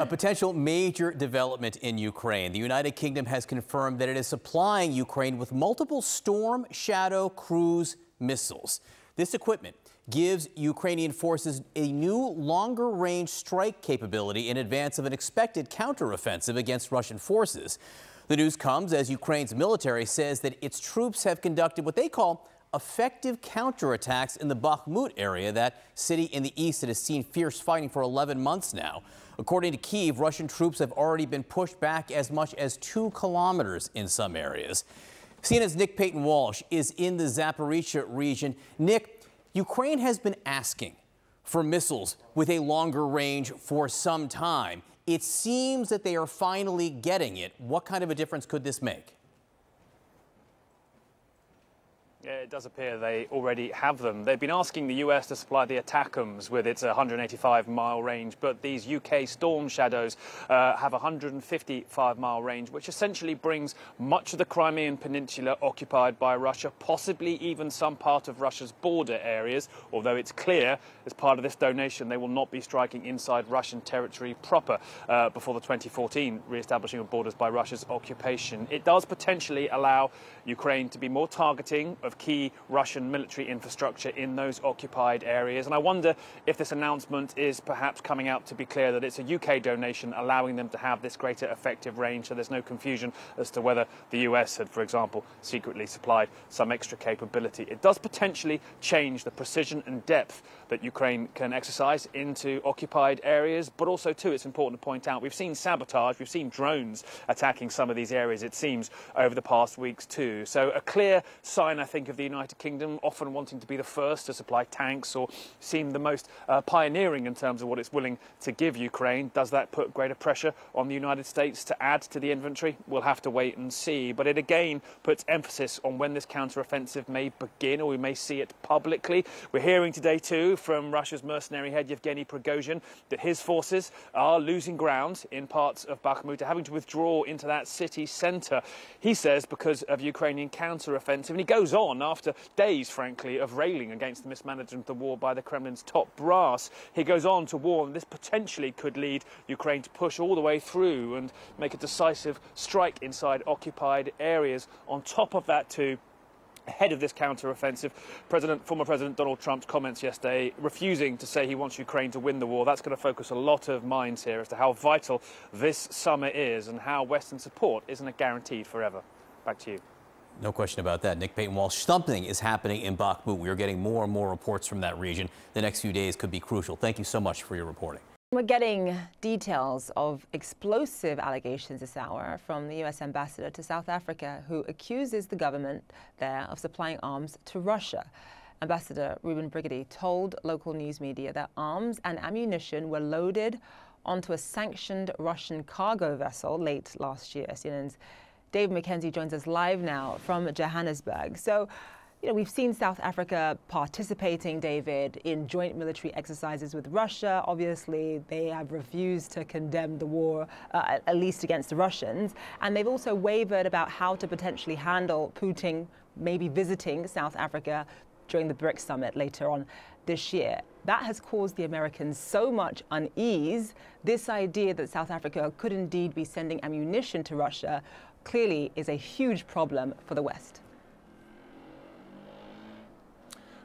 A potential major development in Ukraine. The United Kingdom has confirmed that it is supplying Ukraine with multiple Storm Shadow cruise missiles. This equipment gives Ukrainian forces a new longer range strike capability in advance of an expected counteroffensive against Russian forces. The news comes as Ukraine's military says that its troops have conducted what they call effective counterattacks in the Bakhmut area, that city in the east that has seen fierce fighting for 11 months now. According to Kiev, Russian troops have already been pushed back as much as two kilometers in some areas. CNN's Nick Paton Walsh is in the Zaporizhia region. Nick, Ukraine has been asking for missiles with a longer range for some time. It seems that they are finally getting it. What kind of a difference could this make? Yeah, it does appear they already have them. They've been asking the US to supply the ATACMS with its 185 mile range, but these UK Storm Shadows uh, have 155 mile range, which essentially brings much of the Crimean Peninsula occupied by Russia, possibly even some part of Russia's border areas, although it's clear as part of this donation they will not be striking inside Russian territory proper uh, before the 2014 re establishing of borders by Russia's occupation. It does potentially allow Ukraine to be more targeting of key Russian military infrastructure in those occupied areas. And I wonder if this announcement is perhaps coming out to be clear that it's a UK donation allowing them to have this greater effective range so there's no confusion as to whether the US had, for example, secretly supplied some extra capability. It does potentially change the precision and depth that Ukraine can exercise into occupied areas, but also, too, it's important to point out we've seen sabotage, we've seen drones attacking some of these areas, it seems, over the past weeks, too. So a clear sign, I think, think of the United Kingdom often wanting to be the first to supply tanks or seem the most uh, pioneering in terms of what it's willing to give Ukraine. Does that put greater pressure on the United States to add to the inventory? We'll have to wait and see. But it again puts emphasis on when this counteroffensive may begin or we may see it publicly. We're hearing today, too, from Russia's mercenary head Yevgeny Prigozhin that his forces are losing ground in parts of Bakhmut, having to withdraw into that city centre. He says because of Ukrainian counteroffensive. And he goes on on after days, frankly, of railing against the mismanagement of the war by the Kremlin's top brass. He goes on to warn this potentially could lead Ukraine to push all the way through and make a decisive strike inside occupied areas. On top of that, too, ahead of this counter-offensive. President, former President Donald Trump's comments yesterday, refusing to say he wants Ukraine to win the war. That's going to focus a lot of minds here as to how vital this summer is and how Western support isn't a guaranteed forever. Back to you. No question about that. Nick Paton, Walsh, something is happening in Bakhmut. We are getting more and more reports from that region. The next few days could be crucial. Thank you so much for your reporting. We're getting details of explosive allegations this hour from the U.S. ambassador to South Africa, who accuses the government there of supplying arms to Russia. Ambassador Reuben Brigety told local news media that arms and ammunition were loaded onto a sanctioned Russian cargo vessel late last year. CNN's Dave McKenzie joins us live now from Johannesburg. So, you know, we've seen South Africa participating, David, in joint military exercises with Russia. Obviously, they have refused to condemn the war, uh, at least against the Russians. And they've also wavered about how to potentially handle Putin maybe visiting South Africa during the BRICS summit later on this year. That has caused the Americans so much unease. This idea that South Africa could indeed be sending ammunition to Russia clearly is a huge problem for the West.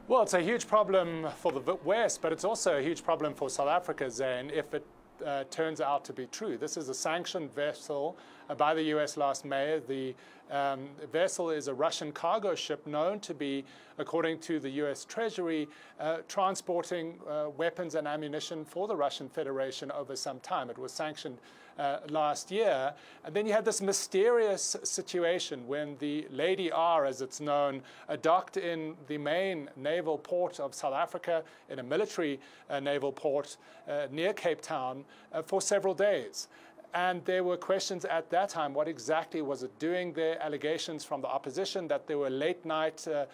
Well, it's a huge problem for the West, but it's also a huge problem for South Africa, Zain, if it uh, turns out to be true. This is a sanctioned vessel uh, by the U.S. last May. The um, vessel is a Russian cargo ship known to be, according to the U.S. Treasury, uh, transporting uh, weapons and ammunition for the Russian Federation over some time. It was sanctioned uh, last year. And then you had this mysterious situation when the Lady R, as it's known, docked in the main naval port of South Africa, in a military uh, naval port uh, near Cape Town, uh, for several days. And there were questions at that time what exactly was it doing there? Allegations from the opposition that there were late night uh,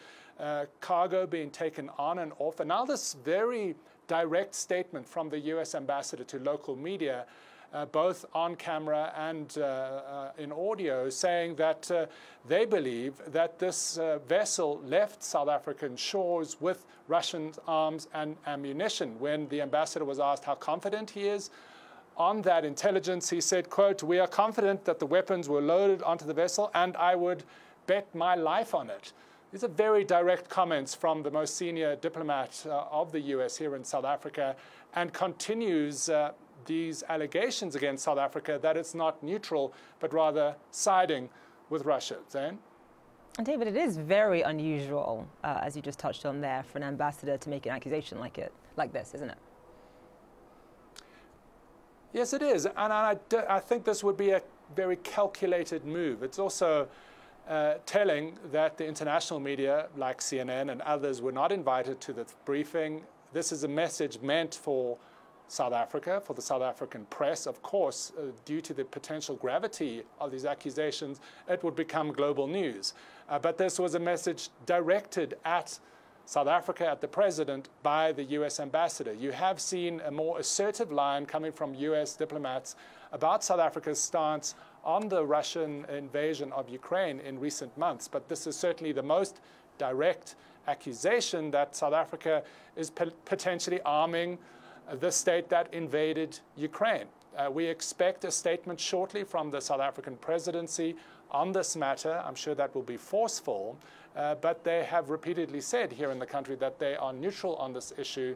uh, cargo being taken on and off. And now, this very direct statement from the US ambassador to local media uh, both on camera and uh, uh, in audio, saying that uh, they believe that this uh, vessel left South African shores with Russian arms and ammunition. When the ambassador was asked how confident he is on that intelligence, he said, quote, we are confident that the weapons were loaded onto the vessel and I would bet my life on it. These are very direct comments from the most senior diplomat uh, of the US here in South Africa and continues uh, these allegations against South Africa that it's not neutral, but rather siding with Russia. And David, it is very unusual, uh, as you just touched on there, for an ambassador to make an accusation like it, like this, isn't it? Yes, it is. And I, I think this would be a very calculated move. It's also uh, telling that the international media, like CNN and others, were not invited to the briefing. This is a message meant for South Africa, for the South African press. Of course, uh, due to the potential gravity of these accusations, it would become global news. Uh, but this was a message directed at South Africa, at the president, by the US ambassador. You have seen a more assertive line coming from US diplomats about South Africa's stance on the Russian invasion of Ukraine in recent months. But this is certainly the most direct accusation that South Africa is potentially arming the state that invaded Ukraine. Uh, we expect a statement shortly from the South African presidency on this matter. I'm sure that will be forceful, uh, but they have repeatedly said here in the country that they are neutral on this issue,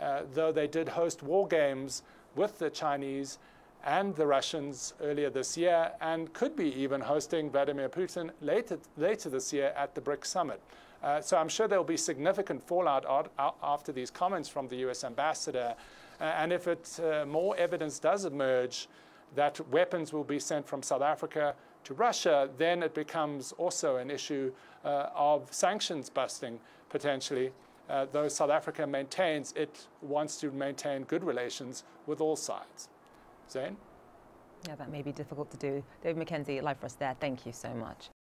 uh, though they did host war games with the Chinese and the Russians earlier this year, and could be even hosting Vladimir Putin later, later this year at the BRICS summit. Uh, so I'm sure there will be significant fallout out, out after these comments from the US ambassador. Uh, and if it, uh, more evidence does emerge that weapons will be sent from South Africa to Russia, then it becomes also an issue uh, of sanctions busting potentially. Uh, though South Africa maintains it wants to maintain good relations with all sides. Zain? Yeah, that may be difficult to do. David McKenzie, live for us there. Thank you so much.